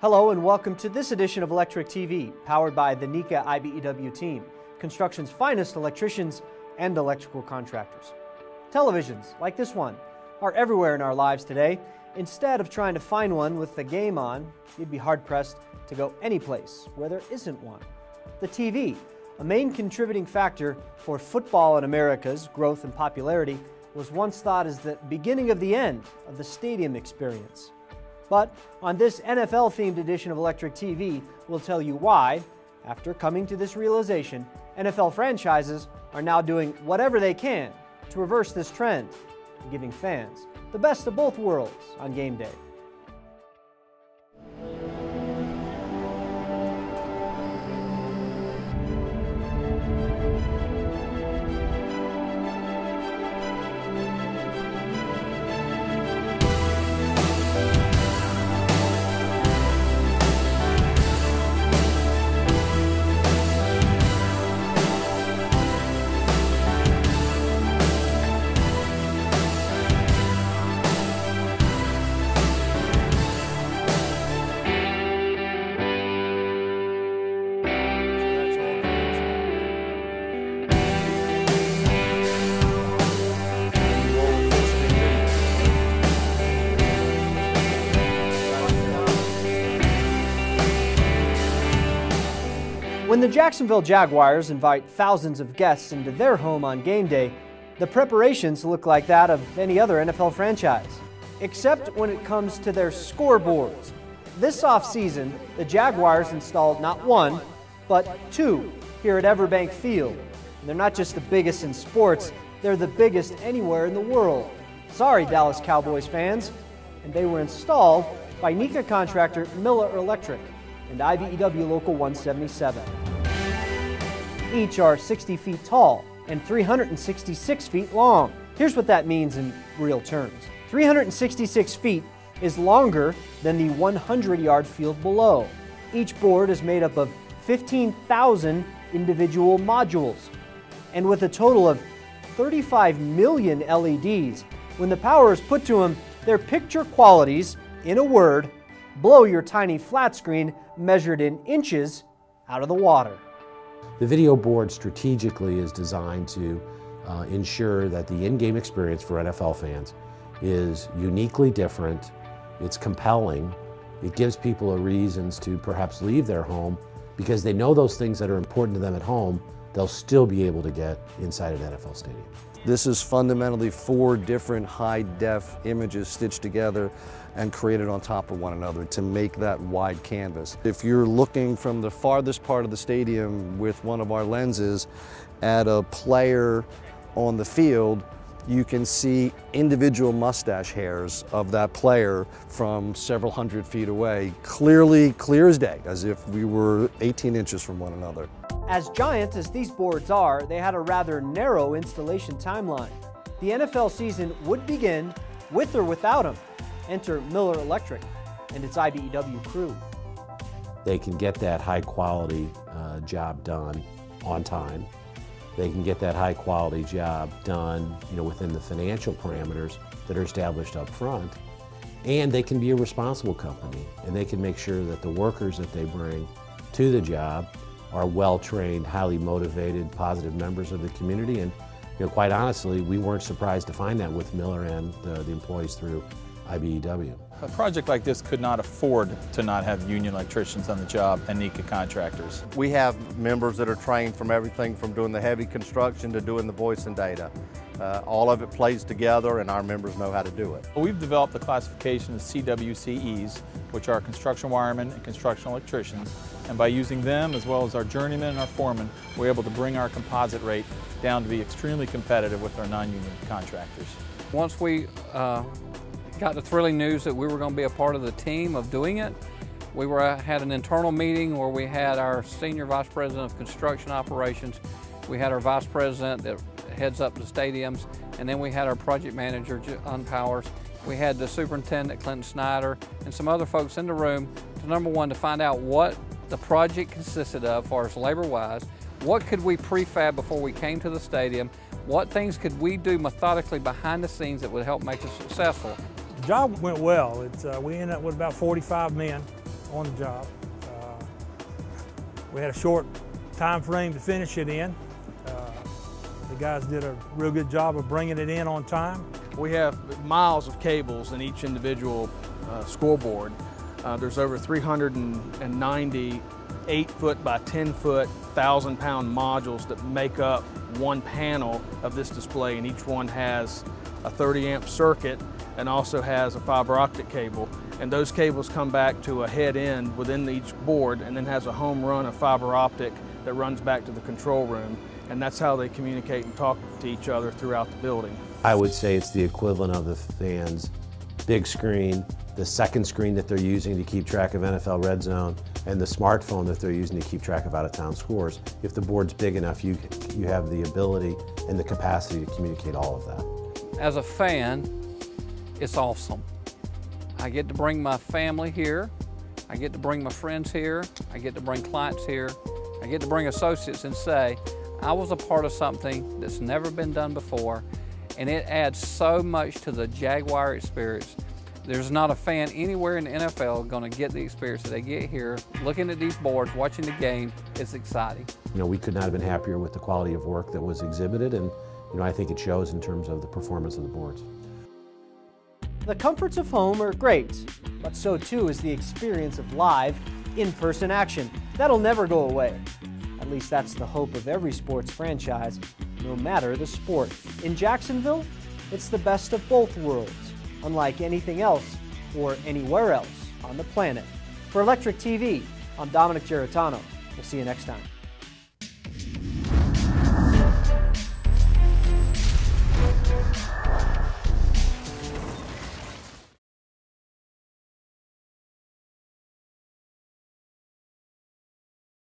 Hello and welcome to this edition of Electric TV, powered by the NECA IBEW team, construction's finest electricians and electrical contractors. Televisions, like this one, are everywhere in our lives today. Instead of trying to find one with the game on, you'd be hard pressed to go any place where there isn't one. The TV, a main contributing factor for football in America's growth and popularity, was once thought as the beginning of the end of the stadium experience. But on this NFL themed edition of Electric TV, we'll tell you why, after coming to this realization, NFL franchises are now doing whatever they can to reverse this trend, giving fans the best of both worlds on game day. When the Jacksonville Jaguars invite thousands of guests into their home on game day, the preparations look like that of any other NFL franchise, except when it comes to their scoreboards. This offseason, the Jaguars installed not one, but two here at Everbank Field. And they're not just the biggest in sports, they're the biggest anywhere in the world. Sorry, Dallas Cowboys fans. And they were installed by NECA contractor Miller Electric and IBEW Local 177. Each are 60 feet tall and 366 feet long. Here's what that means in real terms 366 feet is longer than the 100 yard field below. Each board is made up of 15,000 individual modules. And with a total of 35 million LEDs, when the power is put to them, their picture qualities, in a word, blow your tiny flat screen measured in inches out of the water. The video board strategically is designed to uh, ensure that the in-game experience for NFL fans is uniquely different, it's compelling, it gives people a reasons to perhaps leave their home because they know those things that are important to them at home, they'll still be able to get inside an NFL stadium. This is fundamentally four different high-def images stitched together and created on top of one another to make that wide canvas. If you're looking from the farthest part of the stadium with one of our lenses at a player on the field, you can see individual mustache hairs of that player from several hundred feet away, clearly clear as day, as if we were 18 inches from one another. As giant as these boards are, they had a rather narrow installation timeline. The NFL season would begin with or without them. Enter Miller Electric and its IBEW crew. They can get that high quality uh, job done on time. They can get that high quality job done you know, within the financial parameters that are established up front. And they can be a responsible company and they can make sure that the workers that they bring to the job are well-trained, highly motivated, positive members of the community. And you know, quite honestly, we weren't surprised to find that with Miller and the, the employees through IBEW. A project like this could not afford to not have union electricians on the job and NECA contractors. We have members that are trained from everything from doing the heavy construction to doing the voice and data. Uh, all of it plays together and our members know how to do it. We've developed the classification of CWCEs, which are construction wiremen and construction electricians, and by using them as well as our journeymen and our foremen, we're able to bring our composite rate down to be extremely competitive with our non-union contractors. Once we uh, got the thrilling news that we were going to be a part of the team of doing it, we were, uh, had an internal meeting where we had our Senior Vice President of Construction Operations, we had our Vice President that heads up the stadiums, and then we had our project manager, John Powers. We had the superintendent, Clinton Snyder, and some other folks in the room to number one, to find out what the project consisted of far as labor-wise, what could we prefab before we came to the stadium, what things could we do methodically behind the scenes that would help make us successful. The job went well. Uh, we ended up with about 45 men. on the job. Uh, we had a short time frame to finish it in. Uh, the guys did a real good job of bringing it in on time. We have miles of cables in each individual uh, scoreboard. Uh, there's over 390 8 foot by 10 foot, 1,000 pound modules that make up one panel of this display and each one has a 30 amp circuit and also has a fiber optic cable. And those cables come back to a head end within each board and then has a home run of fiber optic that runs back to the control room. And that's how they communicate and talk to each other throughout the building. I would say it's the equivalent of the fans' big screen, the second screen that they're using to keep track of NFL Red Zone, and the smartphone that they're using to keep track of out-of-town scores. If the board's big enough, you, you have the ability and the capacity to communicate all of that. As a fan, it's awesome. I get to bring my family here. I get to bring my friends here. I get to bring clients here. I get to bring associates and say, I was a part of something that's never been done before, and it adds so much to the Jaguar experience. There's not a fan anywhere in the NFL going to get the experience that they get here, looking at these boards, watching the game. It's exciting. You know, we could not have been happier with the quality of work that was exhibited, and you know, I think it shows in terms of the performance of the boards. The comforts of home are great, but so too is the experience of live, in-person action. That'll never go away. At least that's the hope of every sports franchise, no matter the sport. In Jacksonville, it's the best of both worlds, unlike anything else or anywhere else on the planet. For Electric TV, I'm Dominic Giarratano. We'll see you next time.